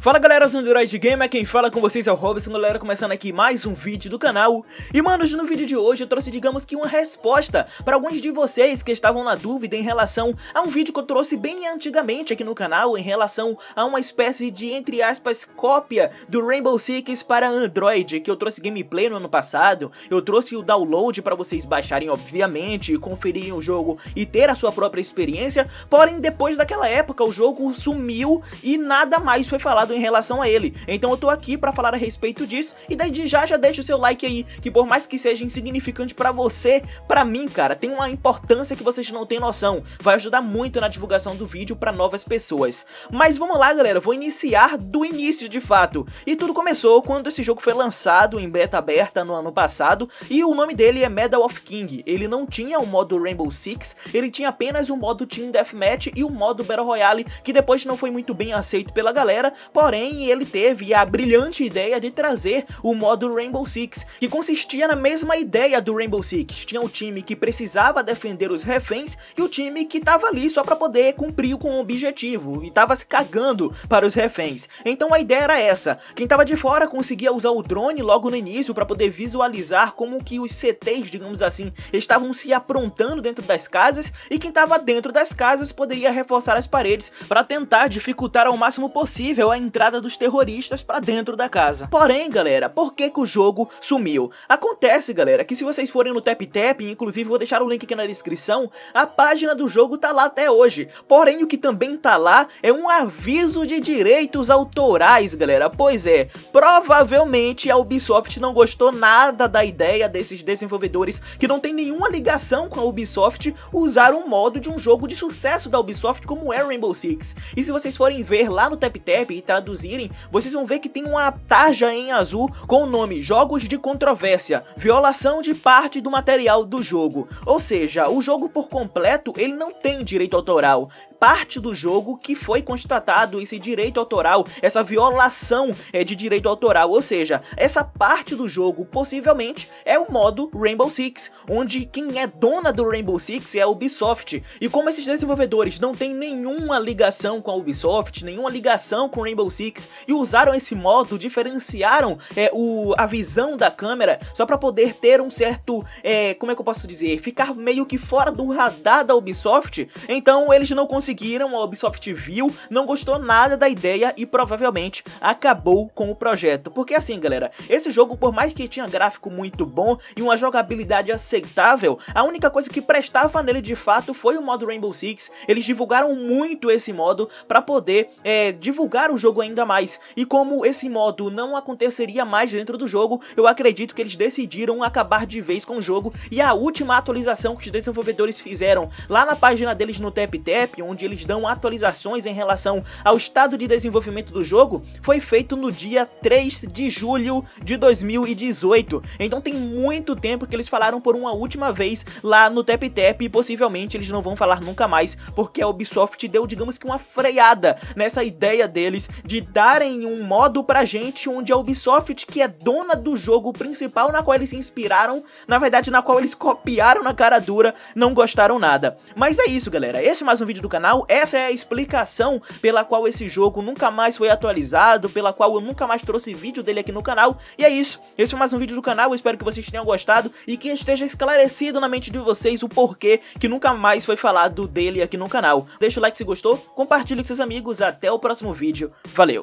Fala galera do Android Gamer, quem fala com vocês é o Robson, galera, começando aqui mais um vídeo do canal. E manos, no vídeo de hoje eu trouxe, digamos que uma resposta para alguns de vocês que estavam na dúvida em relação a um vídeo que eu trouxe bem antigamente aqui no canal Em relação a uma espécie de, entre aspas, cópia do Rainbow Six para Android Que eu trouxe gameplay no ano passado, eu trouxe o download para vocês baixarem obviamente, conferirem o jogo e ter a sua própria experiência. Porém, depois daquela época o jogo sumiu e nada mais foi falado em relação a ele. Então eu tô aqui pra falar a respeito disso, e daí de já já deixa o seu like aí, que por mais que seja insignificante pra você, pra mim, cara, tem uma importância que vocês não têm noção. Vai ajudar muito na divulgação do vídeo pra novas pessoas. Mas vamos lá, galera, vou iniciar do início de fato. E tudo começou quando esse jogo foi lançado em beta aberta no ano passado, e o nome dele é Medal of King. Ele não tinha o modo Rainbow Six, ele tinha apenas o modo Team Deathmatch e o modo Battle Royale, que depois não foi muito bem aceito pela galera, porém ele teve a brilhante ideia de trazer o modo Rainbow Six, que consistia na mesma ideia do Rainbow Six. Tinha o time que precisava defender os reféns e o time que tava ali só para poder cumprir com o objetivo e tava se cagando para os reféns. Então a ideia era essa. Quem tava de fora conseguia usar o drone logo no início para poder visualizar como que os CTs, digamos assim, estavam se aprontando dentro das casas e quem tava dentro das casas poderia reforçar as paredes para tentar dificultar ao máximo possível a entrada dos terroristas para dentro da casa. Porém, galera, por que, que o jogo sumiu? Acontece, galera, que se vocês forem no Tap Tap, inclusive vou deixar o link aqui na descrição, a página do jogo tá lá até hoje. Porém, o que também tá lá é um aviso de direitos autorais, galera. Pois é, provavelmente a Ubisoft não gostou nada da ideia desses desenvolvedores que não tem nenhuma ligação com a Ubisoft usar um modo de um jogo de sucesso da Ubisoft como é Rainbow Six. E se vocês forem ver lá no Tap Tap e traduzirem, vocês vão ver que tem uma tarja em azul com o nome Jogos de Controvérsia, violação de parte do material do jogo. Ou seja, o jogo por completo ele não tem direito autoral. Parte do jogo que foi constatado esse direito autoral, essa violação é de direito autoral, ou seja, essa parte do jogo possivelmente é o modo Rainbow Six, onde quem é dona do Rainbow Six é a Ubisoft. E como esses desenvolvedores não têm nenhuma ligação com a Ubisoft, nenhuma ligação com Rainbow Six e usaram esse modo, diferenciaram é, o, a visão da câmera só para poder ter um certo, é, como é que eu posso dizer, ficar meio que fora do radar da Ubisoft, então eles não conseguiram, a Ubisoft viu, não gostou nada da ideia e provavelmente acabou com o projeto. Porque assim, galera, esse jogo, por mais que tinha gráfico muito bom e uma jogabilidade aceitável, a única coisa que prestava nele de fato foi o modo Rainbow Six. Eles divulgaram muito esse modo para poder é, divulgar o ainda mais. E como esse modo não aconteceria mais dentro do jogo, eu acredito que eles decidiram acabar de vez com o jogo. E a última atualização que os desenvolvedores fizeram lá na página deles no TapTap, onde eles dão atualizações em relação ao estado de desenvolvimento do jogo, foi feito no dia 3 de julho de 2018. Então tem muito tempo que eles falaram por uma última vez lá no TapTap e possivelmente eles não vão falar nunca mais, porque a Ubisoft deu, digamos que uma freada nessa ideia deles de darem um modo pra gente onde a Ubisoft, que é dona do jogo principal na qual eles se inspiraram, na verdade na qual eles copiaram na cara dura, não gostaram nada. Mas é isso, galera. Esse é mais um vídeo do canal, essa é a explicação pela qual esse jogo nunca mais foi atualizado, pela qual eu nunca mais trouxe vídeo dele aqui no canal. E é isso. Esse é mais um vídeo do canal, eu espero que vocês tenham gostado e que esteja esclarecido na mente de vocês o porquê que nunca mais foi falado dele aqui no canal. Deixa o like se gostou, compartilhe com seus amigos, até o próximo vídeo. Valeu!